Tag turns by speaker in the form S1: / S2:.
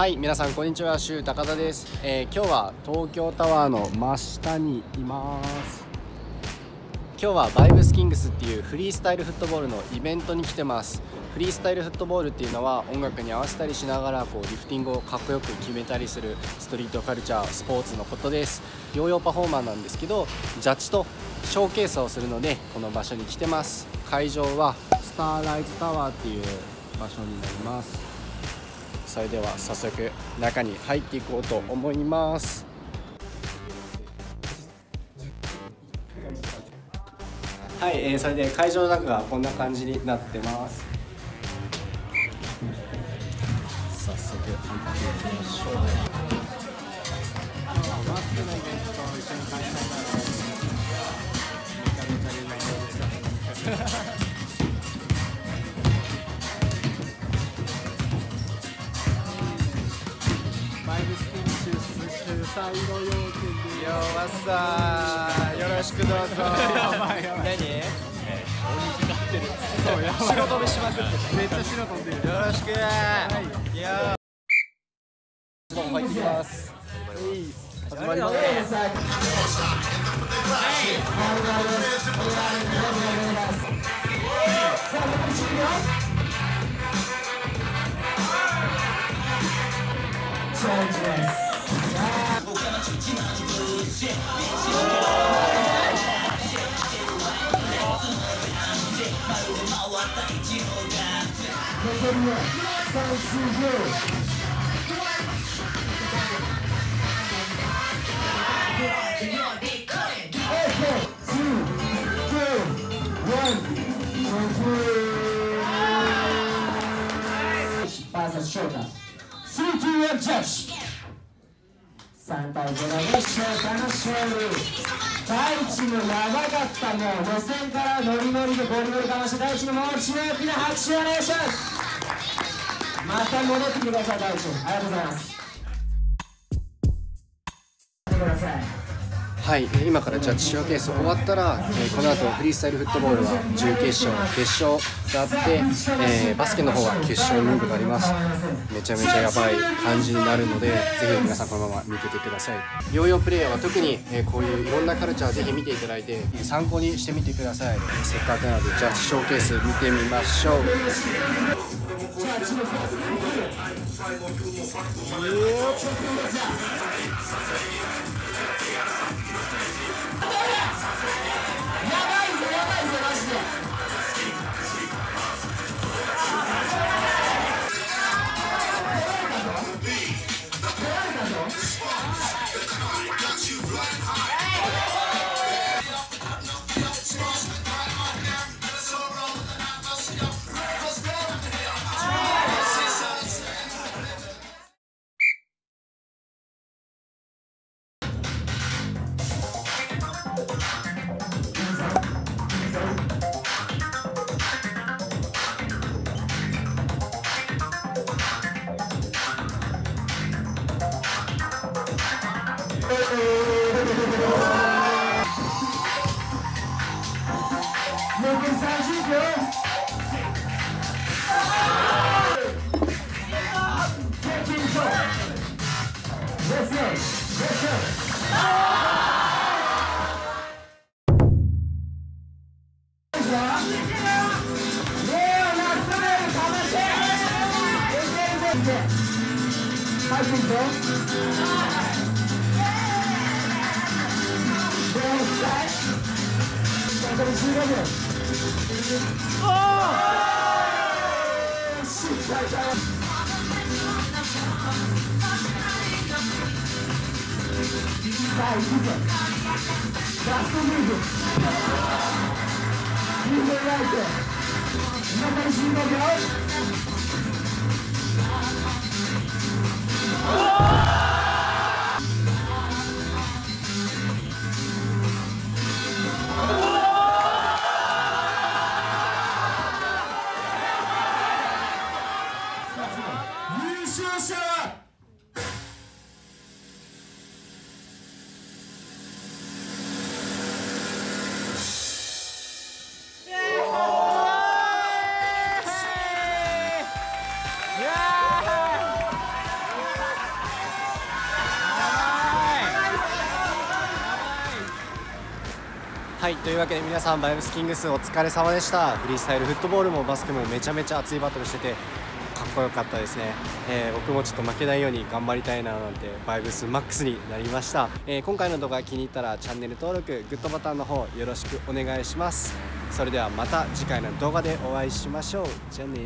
S1: はい皆さんこんにちは。シュー高田です、えー、今日は東京タワーの真下にいます。今日はバイブスキングスっていうフリースタイルフットボールのイベントに来てます。フリースタイルフットボールっていうのは音楽に合わせたりしながらこうリフティングをかっこよく決めたりするストリートカルチャースポーツのことです。ヨーヨーパフォーマーなんですけどジャッジとショーケースをするのでこの場所に来てます。会場はスターライズタワーっていう場所になります。それでは早速中に入っていこうと思います。はい、えー、それで会場の中がこんな感じになってます。早速入っていきましょう。マスクのイベントと一緒に開催なのめちゃめちゃ有名ですよわっさよろしくどうぞ。やばいやばい何、そうやばい。白飛びしまくってめっちゃ白飛んでる。よろしくはいいやもう入って。きます。始まります。チ Three, two, one, judge. 3、2、1、ジャッジ3対0で翔太の勝利第一もやばかったもう予選からノリノリでゴリゴリかまして第一のもう一大きな拍手をお願いしますまた戻ってきてください第一ありがとうございます。ください。はい。今からジャッジショーケース終わったら、えー、この後フリースタイルフットボールは準決勝決勝があって、えー、バスケの方は決勝ムーブがあります。めちゃめちゃやばい感じになるのでぜひ皆さんこのまま見ててください。ヨーヨープレイヤーは特に、えー、こういういろんなカルチャーぜひ見ていただいて参考にしてみてください。せっかくなのでジャッジショーケース見てみましょうさあ行くぞラストムーブリードライト残り15秒はいというわけで皆さんバイブスキングスお疲れ様でした。フリースタイルフットボールもバスケもめちゃめちゃ熱いバトルしててかっこよかったですね、えー、僕もちょっと負けないように頑張りたいななんてバイブスマックスになりました、えー、今回の動画が気に入ったらチャンネル登録グッドボタンの方よろしくお願いします。それではまた次回の動画でお会いしましょう。じゃあね